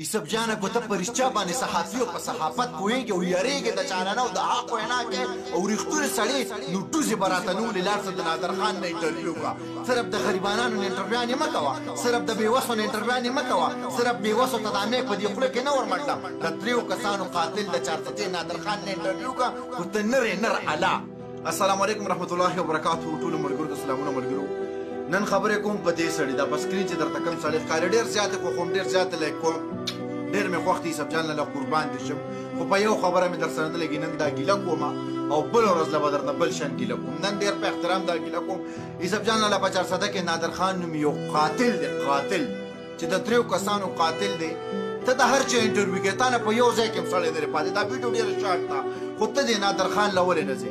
یوسف جانه کو ته پرشتیا باندې صحافي او په صحافت پوهیږي او یریږي د چالانه او د حق وینا کې او ریښتونی سړی نو ټوزي براته نو لار څه د نادر خان نه انټرویو کا صرف د غریبانو نه انټرویو نه مکوا صرف د بیوسو نه انټرویو نه مکوا صرف بیوسو ته د امې په دی خله کې نه ورمړل د تریو کسانو قاتل د چارتې نادر خان نه انټرویو کا کو ته نره نر اعلی السلام علیکم رحمت الله وبرکاته ټول مرګرو ته سلامونه مرګرو نن خبرې کوم په دې سړی دا په سکرین چې درته کم سړی ښکاري ډېر زیات خو کوم ډېر زیات لایک کوم ډېر مې خوښ دی سب جان له قربان دي شم خو په یو خبره مې در سره نه لګي نن دا ګیله کوم او بل ورځ له بدر نه بل شان ګیله کوم نن ډېر په احترام دا ګیله کوم ایسب جان له په چارسده کې نادر خان نوم یو قاتل دی قاتل چې د دریو کسانو قاتل دی ته د هر چا انټرویو کې تا نه په یو ځای کې هم سړی نه دی پاتې دا ویډیو ډېره شارټ ده خو ته دې نادر خان له ولې نه ځې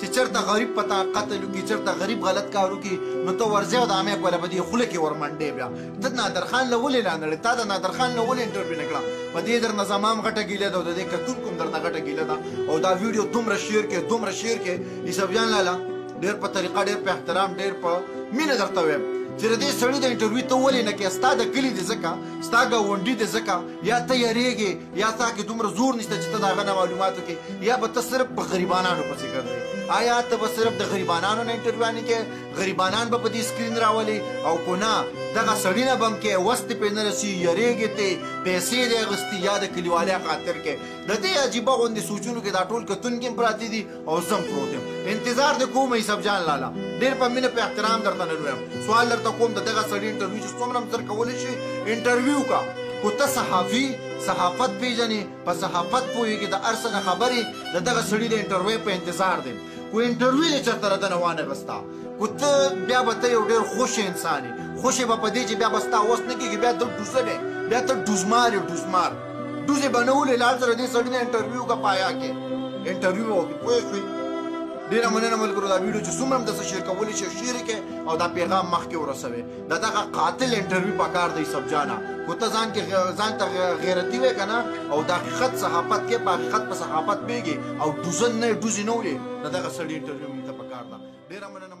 چې چېرته غریب په تا قتل وکړي چېرته غریب غلط کار وکړي نو ته ورځې او د امیک وله په دې خوله کې ورمنډې بیا ته نادر خان له ولې لا نړې تا د نادر خان له ولې انټرویو نه کړه په دې در نه زما هم غټه ګیله ده او د دې کتونکو هم درنه غټه ګیله ده او دا ویډیو دومره شیر کې دومره شیر کې یوسف جان لالا ډیر په طریقه ډیر په احترام ډیر په مینه درته وایم چې د دې سړي د انټرویو ته ولې نه کې ستا د کلي د ځکه ستا ګاونډي د ځکه یا ته یریږې یا تا کې دومره زور نشته چې ته د هغه نه معلومات وکړې یا به ته صرف په غریبانانو پسې ګرځې آیا ته به صرف د غریبانانو نه انټرویو نه کې غریبانان به په دې سکرین راولې او کو نه دغه سړی نه بم کې وست په نه رسی یریږي ته پیسې دې غستی یاد کلیواله خاطر کې د دې عجیب غوندې سوچونو کې دا ټول کتون کې پراتی دي او زم پروت یم انتظار د کوم حساب جان لالا ډیر په مینه په احترام درته نه لویم سوال درته کوم د دغه سړي انټرویو چې څومره مزر کولی شي انټرویو کا کو ته صحافي صحافت پیژنې په صحافت پوهېږي د هر څه نه خبرې د دغه سړي د انټرویو په انتظار دی کو انټرویو یې چېرته له دنه وانه غستا کو ته بیا به ته یو ډېر خوشې انسان یې خوشې به په دې چې بیا به ستا وس نه کېږي بیا ته ډوزه بیا ته ډوزمار یې ډوزمار دوزه بنو له لار سره دې سړی نه انټرویو کا پایا کې انټرویو مو کې پوه شوي ډیره مننه ملګرو دا ویډیو چې څومره د شیر کولی شي شیر کې او دا پیغام مخ کې ورسوي دا دغه قاتل انټرویو پکار دی سب جانا کو ته ځان کې ځان ته غیرتی وې کنه او دا حقیقت صحافت کې په حقیقت په صحافت بیږي او دوزن نه دوزي نه ولې دا دغه سړی انټرویو مونږ ته پکار ده ډیره مننه